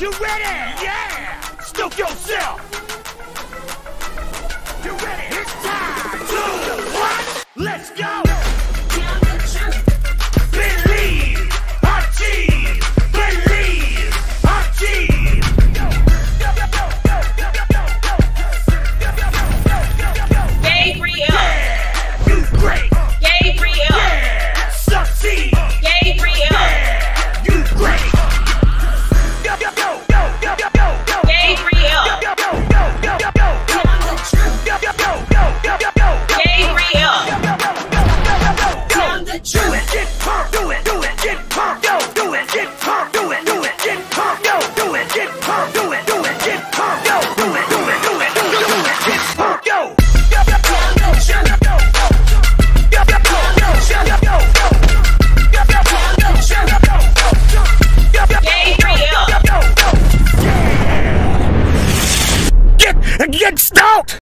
You ready? Yeah! Stoke yourself! You ready? It's time! Two, one, let's go! against out!